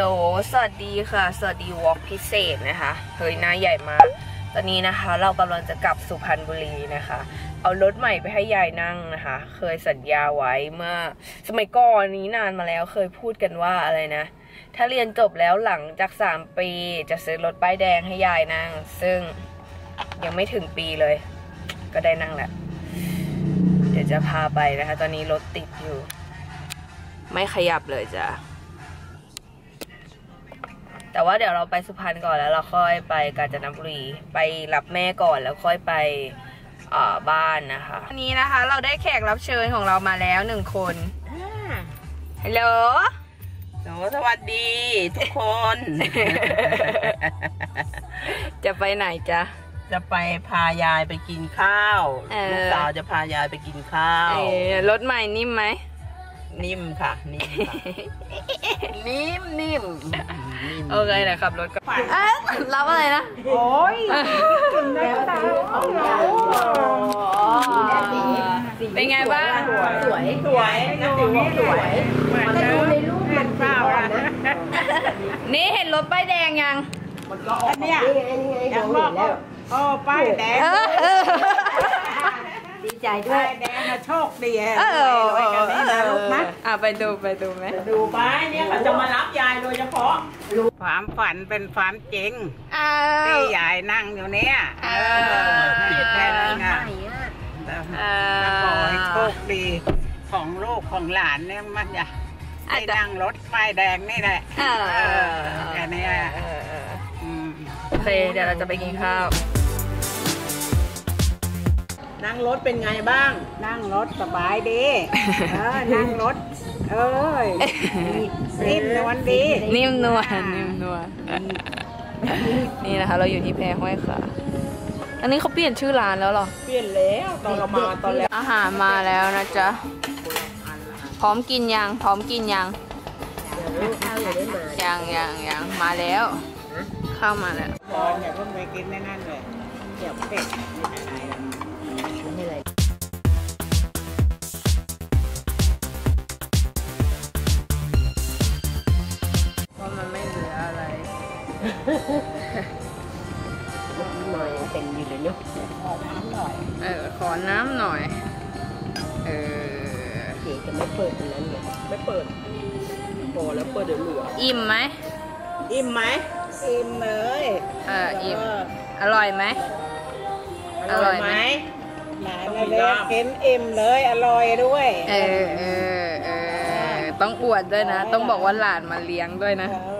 สวัสดีค่ะ สวัสดีวอล์กพิเศษนะคะ เฮ้ยหน้าใหญ่มาก ตอนนี้นะคะ เรากำลังจะกลับสุพรรณบุรีนะคะ เอารถใหม่ไปให้ยายนั่งนะคะ เคยสัญญาไว้เมื่อ สมัยก่อนนี้นานมาแล้วเคยพูดกันว่าอะไรนะ ถ้าเรียนจบแล้วหลังจากสามปี จะซื้อรถป้ายแดงให้ยายนั่ง ซึ่งยังไม่ถึงปีเลย ก็ได้นั่งแหละ เดี๋ยวจะพาไปนะคะ ตอนนี้รถติดอยู่ ไม่ขยับเลยจ้ะ แต่ว่าเดี๋ยวเราไปสุพรรณก่อนแล้วเราค่อยไปกาญจนบุรี ไปรับแม่ก่อนแล้วค่อยไปอ่าบ้านนะคะวันนี้นะคะ เราได้แขกรับเชิญของเรามาแล้วหนึ่งคนฮัลโหลโหสวัสดีทุกคน จะไปไหนจ๊ะ จะไปพายายไปกินข้าวเออลูกสาวจะพายายไปกินข้าวเอ่อรถใหม่นิ่มไหม นิ่มค่ะ นิ่มค่ะนิ่มนิ่มนิ่ม โอเคเดี๋ยวขับรถก่อนเอ๊ะรับอะไรนะ โอ้ยเป็นไงบ้าง สวย สวยนะติ๋วบอกสวยเหมือนเดิมในรูปมันเปล่านะนี่เห็นรถป้ายแดงยังเนี่ยอยากบอกว่าโอ้ป้ายแดงเออเออดีใจด้วยป้ายแดงนะโชคดีเออรวยกันนี่นะลูกนะอะไปดูไปดูไหมดูไปเนี่ยเขาจะมารับยายโดยเฉพาะ ความฝันเป็นความจริงอ้าที่วยายนั่งอยู่เนี่ยเอเอออแค่นี้นะเอขอให้โชอคดีของลูกของหลานเนี่ยมันจะอาได้จจะนั่งรถไฟแดงนี่แหละเออ เออแค่นี้อะเออเอออืมโอเคเดี๋ยวเราจะไปกินข้าว นั่งรถเป็นไงบ้าง นั่งรถสบายดี เออ นั่งรถ เอ้ยนิ่มนวลดีนิ่มนวลนิ่มนวลนี่นะคะ เราอยู่ที่แพห้อยขาอันนี้เขาเปลี่ยนชื่อร้านแล้วเหรอ เปลี่ยนแล้วตอนเรามาตอนแรกอาหารมาแล้วนะจ๊ะ พร้อมกินยัง พร้อมกินยังข้าวอยู่ได้มายังยังยังมาแล้ว เข้าวมาแล้วตอนอย่าเพิ่งไปกินในนั่นเลยเดี๋ยวเป็ดไม่ได้ หน่อยยังเต็มอยู่เลยเนาะขอน้ำหน่อยเออขอน้ำหน่อย เออเก๋จะไม่เปิดตรงนั้นเลยไม่เปิดพอแล้วเปิดเดี๋ยวเหลืออิ่มไหมอิ่มไหมอิ่มเลยเอออิ่มเอร่อยไหมอร่อยไหมหลานเล็กเห็นอิ่มเลยอร่อยด้วยเออเออเออต้องอวดด้วยนะ ต้องบอกว่าหลานมาเลี้ยงด้วยนะเออ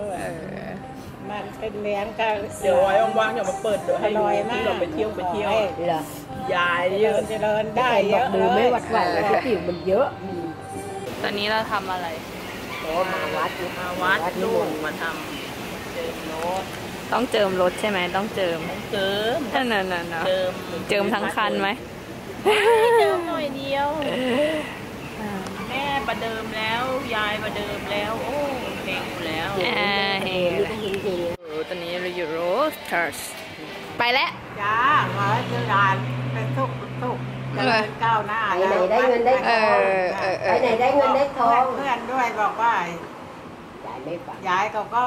มันเป็นเลี้ยงกันเดี๋ยวไว้ว่างๆเดี๋ยวมาเปิดเดี๋ยวอให้ดูร่อยมากที่เราไปเที่ยวไปเที่ยวเหรอยายเจเยริอะญเจริญได้แต่เยบอกอะดูเลยไม่หวัดไหวเลยที่ติ๋วมันเยอะ ตอนนี้เราทำอะไรโอ้มาวัดมาวัดนี่ลูมกนต์มาทำเจิมโน้ตต้องเจิมรถใช่ไหมต้องเจิมเจิมนั่นน่ะนั่นน่ะเจิมเจิมทั้งคันไหมเจิมหน่อยเดียวแม่ประเดิมแล้วยายประเดิมแล้ว โอ้เก่งอยู่แล้ว อ่าเฮ้ นี่ก็จริง โอ้ตอนนี้เรา อยู่โรสเตอร์สไปแล้ว จ้าขอให้เจริญเป็นทุกข์เป็นทุกข์เจริญก้าวหน้าๆไปไหนได้เงินได้ทเอองอเออเอไปอไหนได้เงินได้ทองเพื่อนๆด้วยบอกว่ายายไม่ฟังยายเขาก็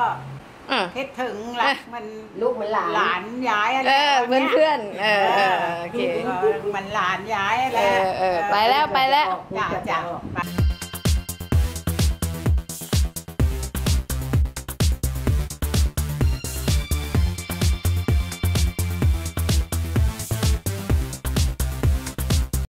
อืม คิดถึงรักมันลูกมันหลานหลานยายอะไรเออแบบเพื่อนยเพื่อนๆเออเออโอเค เออมันหลานยายอะไรเออเออไปแล้วไปแล้ว จ้าจ้าไป